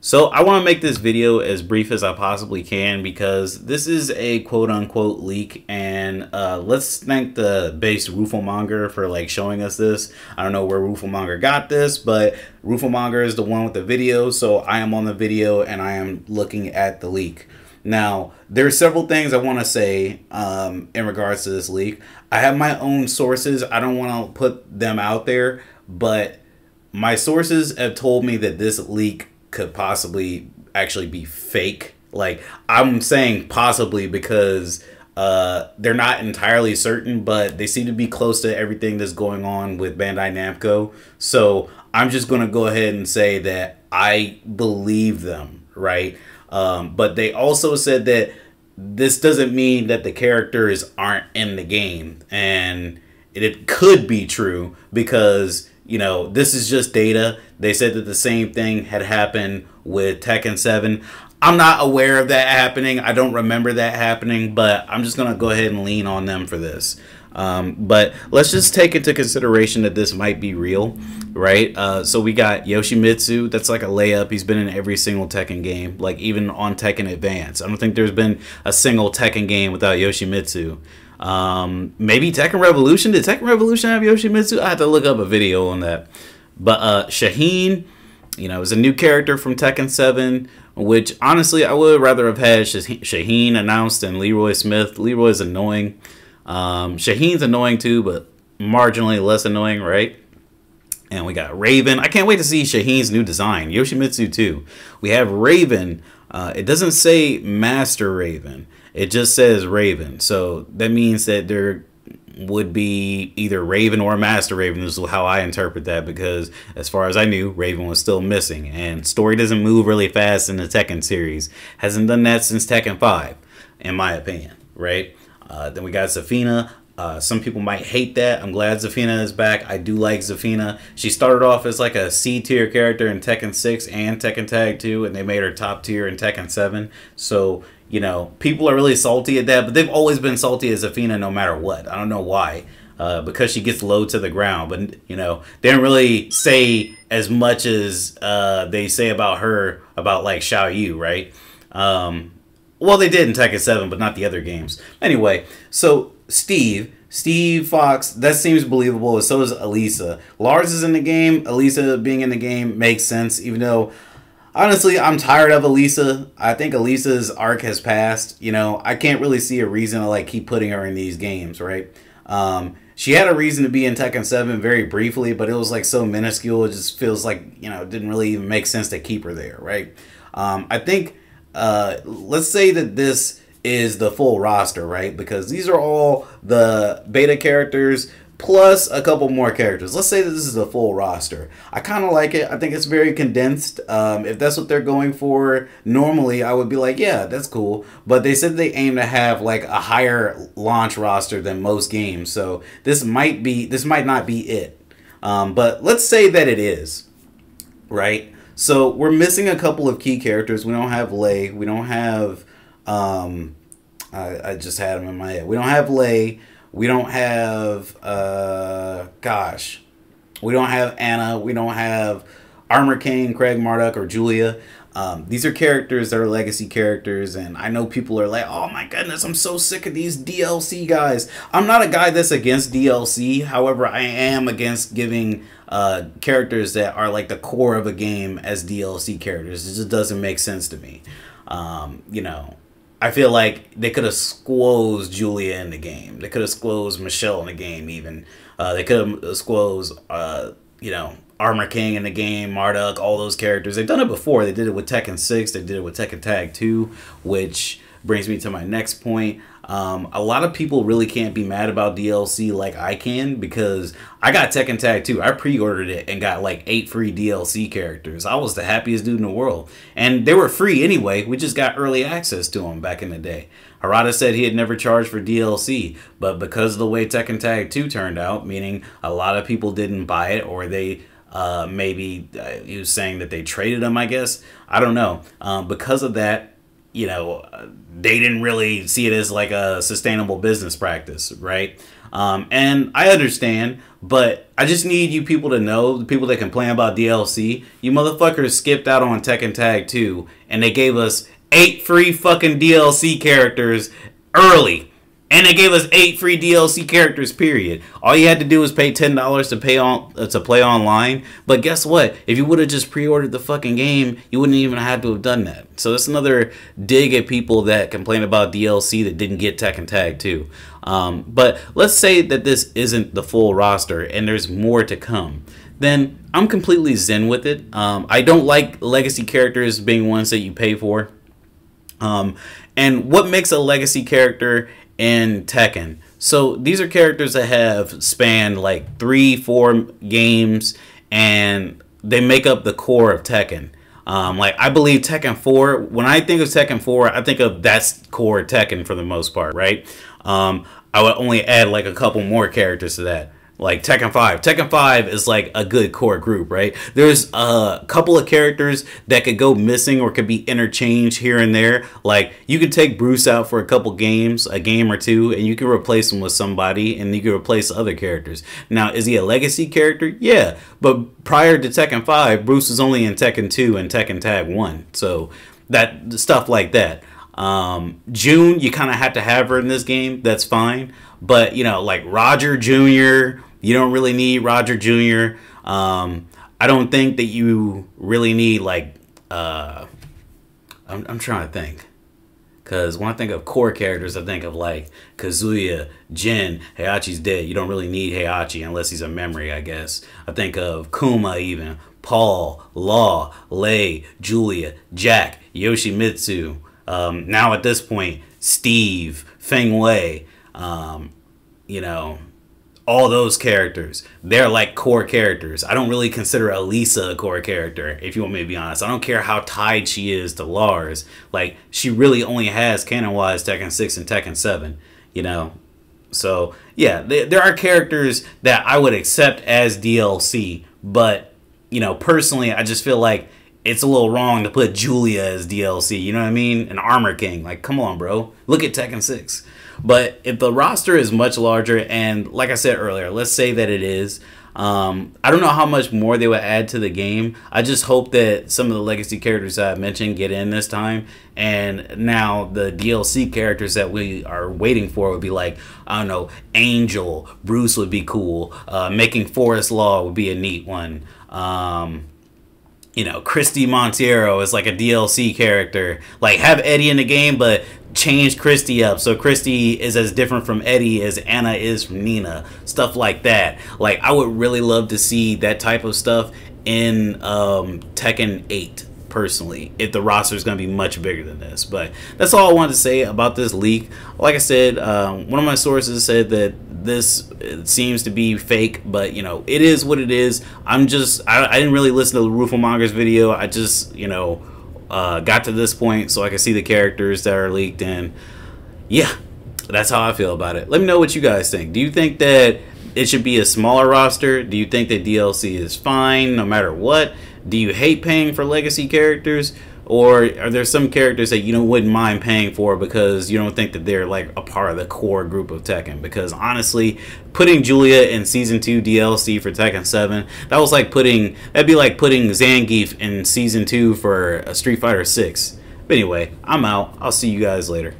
So I want to make this video as brief as I possibly can because this is a quote unquote leak and uh, let's thank the base Rooflemonger for like showing us this. I don't know where Rooflemonger got this, but Rooflemonger is the one with the video. So I am on the video and I am looking at the leak. Now, there are several things I want to say um, in regards to this leak. I have my own sources. I don't want to put them out there, but my sources have told me that this leak could possibly actually be fake. Like I'm saying possibly because uh, they're not entirely certain, but they seem to be close to everything that's going on with Bandai Namco. So I'm just going to go ahead and say that I believe them, right? Um, but they also said that this doesn't mean that the characters aren't in the game, and it, it could be true because you know, this is just data. They said that the same thing had happened with Tekken 7. I'm not aware of that happening. I don't remember that happening, but I'm just going to go ahead and lean on them for this. Um, but let's just take into consideration that this might be real, right? Uh, so we got Yoshimitsu. That's like a layup. He's been in every single Tekken game, like even on Tekken Advance. I don't think there's been a single Tekken game without Yoshimitsu. Um, maybe Tekken Revolution. Did Tekken Revolution have Yoshimitsu? I had to look up a video on that. But uh, Shaheen, you know, is a new character from Tekken 7, which honestly I would rather have had Shaheen announced than Leroy Smith. Leroy is annoying. Um, Shaheen's annoying too, but marginally less annoying, right? And we got Raven. I can't wait to see Shaheen's new design. Yoshimitsu too. We have Raven. Uh, it doesn't say Master Raven. It just says Raven. So that means that there would be either Raven or Master Raven. This is how I interpret that because, as far as I knew, Raven was still missing. And story doesn't move really fast in the Tekken series. Hasn't done that since Tekken 5, in my opinion, right? Uh, then we got Zafina. Uh, some people might hate that. I'm glad Zafina is back. I do like Zafina. She started off as like a C tier character in Tekken 6 and Tekken Tag 2, and they made her top tier in Tekken 7. So you know, people are really salty at that, but they've always been salty as Zafina no matter what. I don't know why. Uh, because she gets low to the ground, but you know they don't really say as much as uh, they say about her about like Xiao Yu, right? Um, well, they did in Tekken Seven, but not the other games. Anyway, so Steve, Steve Fox, that seems believable. So is Alisa. Lars is in the game. Alisa being in the game makes sense, even though honestly, I'm tired of Alisa. I think Alisa's arc has passed. You know, I can't really see a reason to like keep putting her in these games, right? Um, she had a reason to be in Tekken 7 very briefly, but it was like so minuscule. It just feels like, you know, it didn't really even make sense to keep her there, right? Um, I think, uh, let's say that this is the full roster, right? Because these are all the beta characters plus a couple more characters. Let's say that this is a full roster. I kind of like it. I think it's very condensed. Um, if that's what they're going for, normally I would be like, yeah, that's cool. But they said they aim to have like a higher launch roster than most games. So this might be, this might not be it. Um, but let's say that it is, right? So we're missing a couple of key characters. We don't have Lay. We don't have, um, I, I just had them in my head. We don't have Lei. We don't have, uh, gosh, we don't have Anna. We don't have Armor King, Craig Marduk, or Julia. Um, these are characters that are legacy characters, and I know people are like, oh my goodness, I'm so sick of these DLC guys. I'm not a guy that's against DLC. However, I am against giving uh, characters that are like the core of a game as DLC characters. It just doesn't make sense to me. Um, you know, I feel like they could have squozed Julia in the game. They could have squozed Michelle in the game. Even uh, they could have squozed, uh, you know, Armor King in the game, Marduk, all those characters. They've done it before. They did it with Tekken Six. They did it with Tekken Tag Two, which brings me to my next point. Um, a lot of people really can't be mad about DLC like I can because I got Tekken Tag 2. I pre-ordered it and got like eight free DLC characters. I was the happiest dude in the world. And they were free anyway. We just got early access to them back in the day. Harada said he had never charged for DLC, but because of the way Tekken Tag 2 turned out, meaning a lot of people didn't buy it or they uh, maybe uh, he was saying that they traded them, I guess. I don't know. Um, because of that, you know, they didn't really see it as like a sustainable business practice, right? Um, and I understand, but I just need you people to know, the people that complain about DLC, you motherfuckers skipped out on Tekken Tag 2, and they gave us eight free fucking DLC characters early. And they gave us eight free DLC characters. Period. All you had to do was pay ten dollars to pay on uh, to play online. But guess what? If you would have just pre-ordered the fucking game, you wouldn't even have to have done that. So that's another dig at people that complain about DLC that didn't get Tekken Tag 2. Um, but let's say that this isn't the full roster and there's more to come. Then I'm completely zen with it. Um, I don't like legacy characters being ones that you pay for. Um, and what makes a legacy character in Tekken? So these are characters that have spanned like three, four games, and they make up the core of Tekken. Um, like I believe Tekken 4. When I think of Tekken 4, I think of that's core Tekken for the most part, right? Um, I would only add like a couple more characters to that like Tekken 5. Tekken 5 is like a good core group, right? There's a couple of characters that could go missing or could be interchanged here and there. Like you could take Bruce out for a couple games, a game or two, and you can replace him with somebody and you can replace other characters. Now, is he a legacy character? Yeah. But prior to Tekken 5, Bruce was only in Tekken 2 and Tekken Tag 1. So that stuff like that. Um, June, you kind of have to have her in this game. That's fine. But, you know, like Roger Jr., you don't really need Roger Jr. Um, I don't think that you really need like uh, I'm, I'm trying to think. Because when I think of core characters, I think of like Kazuya, Jin, Heihachi's dead. You don't really need Heihachi unless he's a memory, I guess. I think of Kuma even, Paul, Law, Lei, Julia, Jack, Yoshimitsu. Um, now at this point, Steve, Feng Wei, um, you know, all those characters, they're like core characters. I don't really consider Alisa a core character, if you want me to be honest. I don't care how tied she is to Lars. Like, she really only has canon wise Tekken 6 and Tekken 7, you know? So, yeah, there are characters that I would accept as DLC, but, you know, personally, I just feel like it's a little wrong to put Julia as DLC. You know what I mean? An Armor King. Like, come on, bro. Look at Tekken 6. But if the roster is much larger, and like I said earlier, let's say that it is, um, I don't know how much more they would add to the game. I just hope that some of the legacy characters that I mentioned get in this time. And now the DLC characters that we are waiting for would be like, I don't know, Angel, Bruce would be cool. Uh, making Forest Law would be a neat one. Um, you know, Christy Monteiro is like a DLC character. Like have Eddie in the game, but change Christy up so Christy is as different from Eddie as Anna is from Nina. Stuff like that. Like I would really love to see that type of stuff in um, Tekken 8 personally if the roster is going to be much bigger than this but that's all i wanted to say about this leak like i said um, one of my sources said that this seems to be fake but you know it is what it is. I'm just i, I didn't really listen to the Rufo Mongers video. I just you know uh, got to this point so i can see the characters that are leaked and yeah that's how i feel about it. Let me know what you guys think. Do you think that it should be a smaller roster? Do you think that dlc is fine no matter what? Do you hate paying for legacy characters? Or are there some characters that you don't wouldn't mind paying for because you don't think that they're like a part of the core group of Tekken? Because honestly, putting Julia in season two DLC for Tekken 7, that was like putting that'd be like putting Zangief in season two for a Street Fighter 6. But anyway, I'm out. I'll see you guys later.